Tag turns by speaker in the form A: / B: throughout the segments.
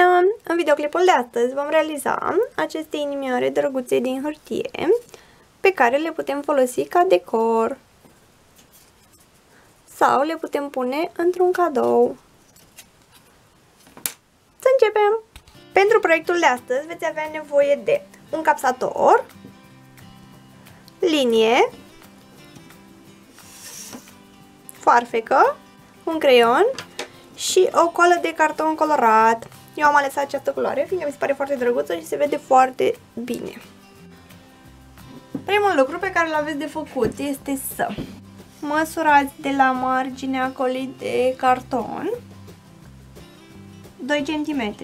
A: Bună! În videoclipul de astăzi vom realiza aceste inimioare drăguțe din hârtie pe care le putem folosi ca decor sau le putem pune într-un cadou. Să începem! Pentru proiectul de astăzi veți avea nevoie de un capsator, linie, foarfecă, un creion și o coală de carton colorat. Eu am ales această culoare, fiindcă mi se pare foarte drăguță și se vede foarte bine. Primul lucru pe care îl aveți de făcut este să măsurați de la marginea colii de carton 2 cm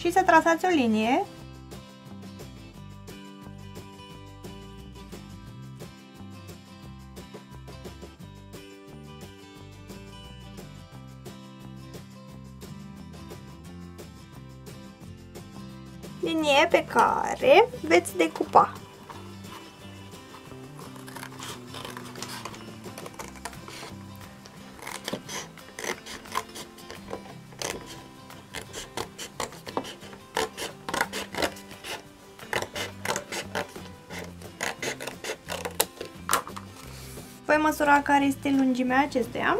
A: și să trasați o linie. Linie pe care veți decupa Voi măsura care este lungimea acesteia.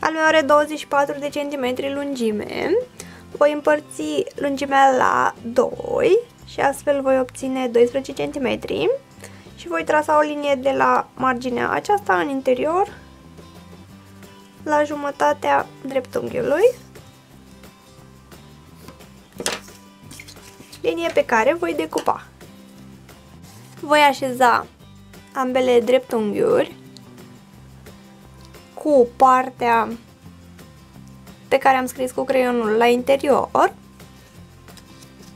A: Al meu are 24 de centimetri lungime. Voi împărți lungimea la 2 și astfel voi obține 12 cm și voi trasa o linie de la marginea aceasta în interior la jumătatea dreptunghiului. Linie pe care voi decupa. Voi așeza ambele dreptunghiuri cu partea pe care am scris cu creionul la interior,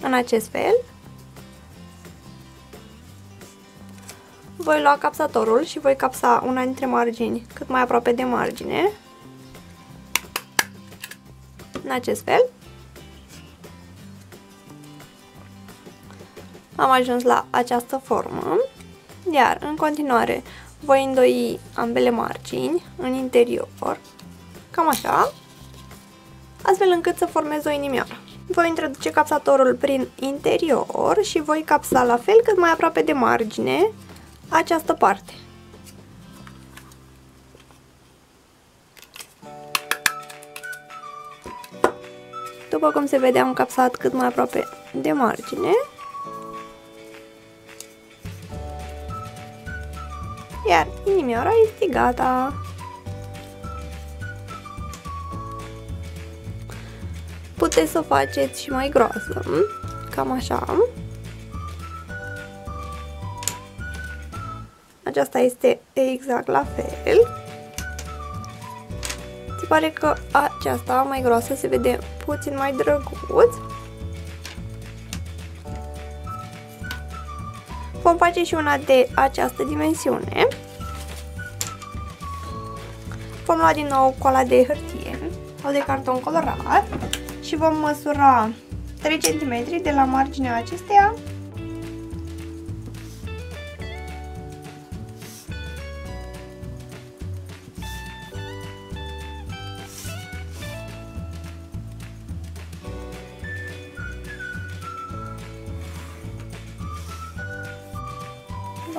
A: în acest fel. Voi lua capsatorul și voi capsa una dintre margini cât mai aproape de margine în acest fel. Am ajuns la această formă, iar în continuare voi îndoi ambele margini în interior, cam așa, astfel încât să formez o inimioară. Voi introduce capsatorul prin interior și voi capsa la fel cât mai aproape de margine această parte. După cum se vede, am capsat cât mai aproape de margine. Iar inimioara este gata. Puteți să o faceți și mai groasă, cam așa. Aceasta este exact la fel pare că aceasta mai groasă se vede puțin mai drăguț. Vom face și una de această dimensiune. Vom lua din nou coala de hârtie sau de carton colorat și vom măsura 3 cm de la marginea acesteia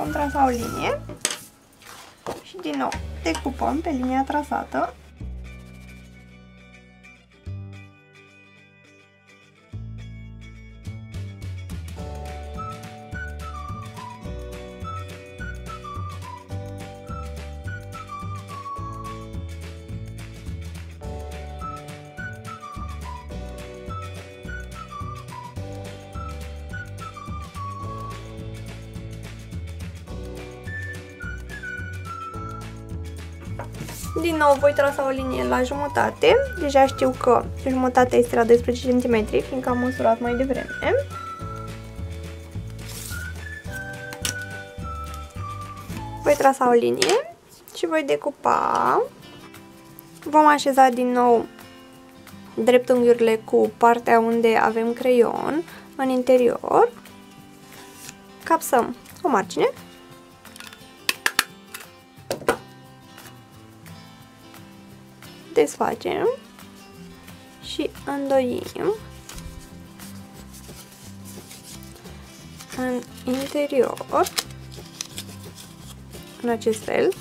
A: vom trasa o linie și din nou decupăm pe linia trasată Din nou voi trasa o linie la jumătate. Deja știu că jumătatea este la 12 cm, fiindcă am măsurat mai devreme. Voi trasa o linie și voi decupa. Vom așeza din nou dreptunghiurile cu partea unde avem creion în interior. Capsăm o margine. Desfacem și îndoim în interior în acest fel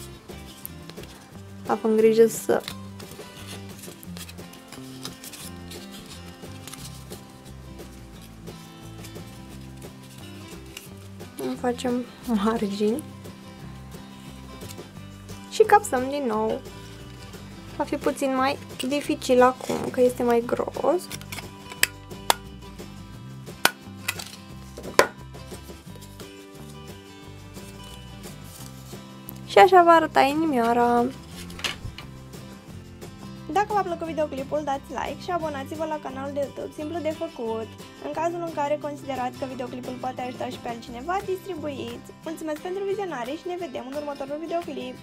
A: având grijă să facem margini și capsăm din nou. Va fi puțin mai dificil acum, că este mai gros. Și așa va arăta inimioara. Dacă v-a plăcut videoclipul, dați like și abonați-vă la canalul de YouTube, simplu de făcut. În cazul în care considerați că videoclipul poate ajuta și pe altcineva, distribuiți. Mulțumesc pentru vizionare și ne vedem în următorul videoclip.